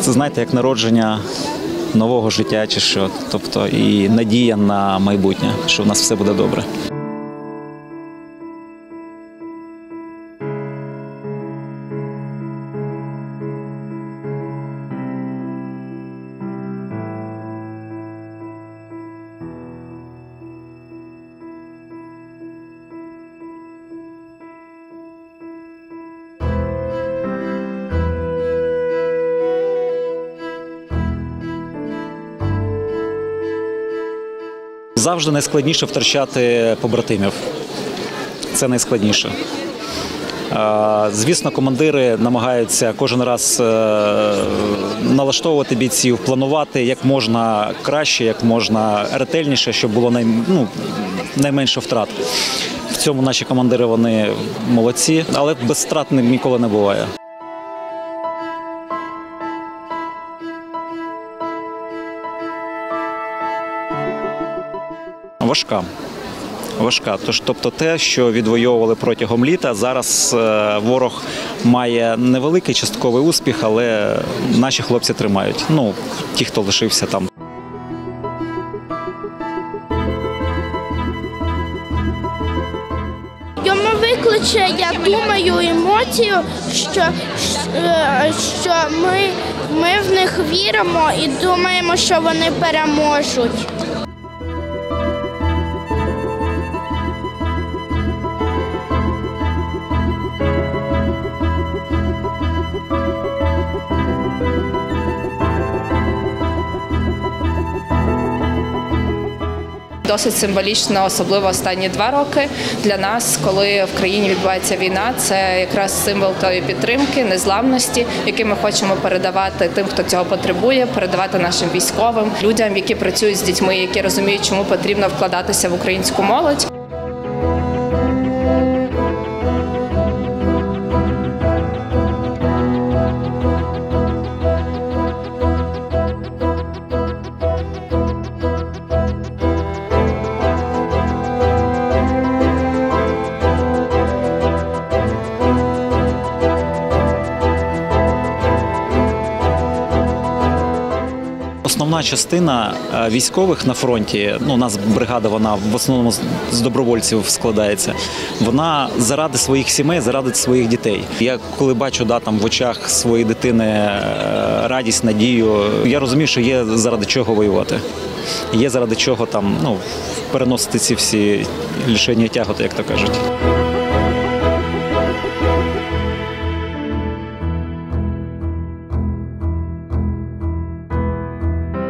Це знаєте, як народження нового життя чи що. Тобто і надія на майбутнє, що в нас все буде добре. Завжди найскладніше втрачати побратимів. Це найскладніше. Звісно, командири намагаються кожен раз е, налаштовувати бійців, планувати як можна краще, як можна ретельніше, щоб було най, ну, найменше втрат. В цьому наші командири вони молодці, але без втрат ніколи не буває. Важка. Важка. Тож, тобто, те, що відвоювали протягом літа, зараз е, ворог має невеликий частковий успіх, але наші хлопці тримають. Ну, ті, хто лишився там. Йому викличе, я думаю, емоцію, що, е, що ми, ми в них віримо і думаємо, що вони переможуть. Досить символічно, особливо останні два роки для нас, коли в країні відбувається війна. Це якраз символ тої підтримки, незламності, який ми хочемо передавати тим, хто цього потребує, передавати нашим військовим, людям, які працюють з дітьми, які розуміють, чому потрібно вкладатися в українську молодь. Основна частина е, військових на фронті, ну у нас бригада, вона в основному з- добровольців складається. Вона заради своїх сімей, заради своїх дітей. Я коли бачу да, там в очах своєї дитини е, радість, надію, я розумію, що є заради чого воювати. Є заради чого там ну, переносити ці всі лишення тяготи, як то кажуть.